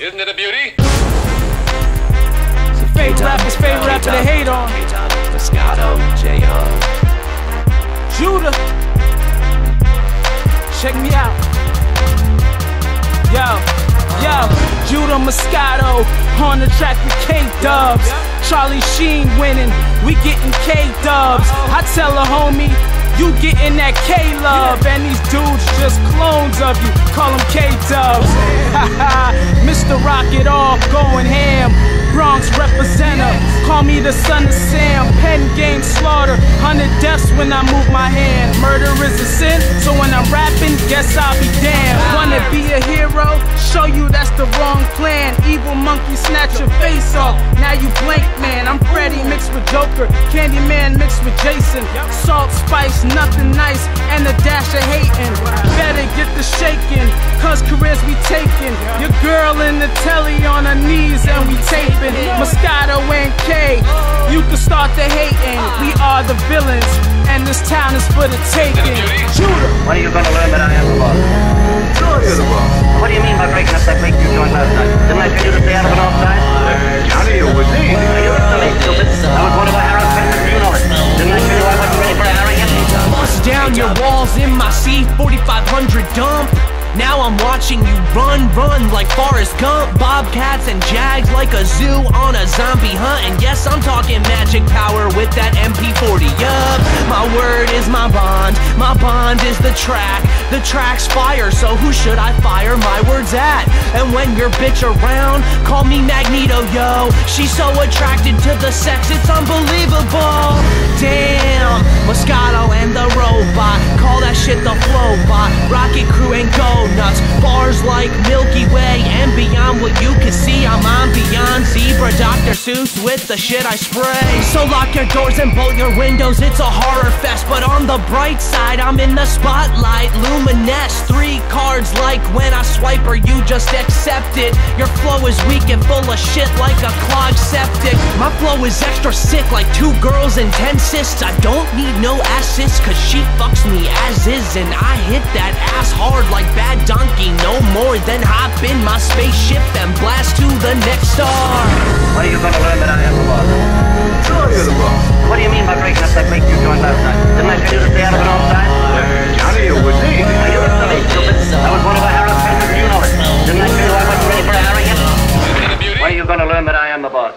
Isn't it a beauty? It's your favorite rapper's favorite rapper to hate on. Moscato, J Judah. Check me out. Yo, yo, Judah Moscato on the track with K Dubs. Charlie Sheen winning, we getting K Dubs. I tell a homie, you getting that K love, and these dudes just clones of you. Call them K Dubs. Mr. Rocket all going ham. Bronx representative, call me the son of Sam. Pen game slaughter, hundred deaths when I move my hand. Murder is a sin, so when I'm rapping, guess I'll be damned. Be a hero? Show you that's the wrong plan. Evil monkey snatch your face off. Now you blank man. I'm Freddy mixed with Joker, Candyman mixed with Jason. Salt, spice, nothing nice, and a dash of hating. Better get the shaking, cause careers we taking. Your girl in the telly on her knees and we taping. Moscato and K, you can start the hating. We are the villains, and this town is for the taking. Judah. When are you to learn that I am boss? Sure you're the boss. What do you mean by breaking up that lake you joined last night? Didn't I tell you to stay out of an offside? Uh, Johnny, you with me. You're silly, stupid. I was one of a Harris Fences, you know it. Didn't I tell you I wasn't ready for a Harry Bust down your walls in my C4500 dump. Now I'm watching you run, run like Forrest Gump. Bobcats and Jags like a zoo on a zombie hunt. And yes, I'm talking magic power with that MP40. Yup, my word is my bond. My bond is the track. The track's fire, so who should I fire my words at? And when your bitch around, call me Magneto, yo. She's so attracted to the sex, it's unbelievable. Damn, Moscato and the robot. Call that shit the flow bot. Rocket crew and go nuts. Bars like Milky Way and beyond what you can see. I'm on beyond zebra, Dr. Seuss with the shit I spray. So lock your doors and bolt your windows. It's a horror fest, but on the bright side, I'm in the spotlight. Luminesce, three cards like when I swipe or you just accept it. Your flow is weak and full of shit like a clogged septic. My flow is extra sick like two girls and ten cysts. I don't need no assist, cause she fucks me as prison. I hit that ass hard like Bad Donkey, no more than hop in my spaceship and blast to the next star. What are you gonna learn that I am the boss? Sure you're the boss. What do you mean by breaking up that make you join last night? Didn't I tell you to stay out of it all the time? Johnny, it was me. Are you a silly stupid? I was one of the Harris you know it. Didn't I tell you I wasn't ready for a Harry yet? Are you gonna learn that I am the boss?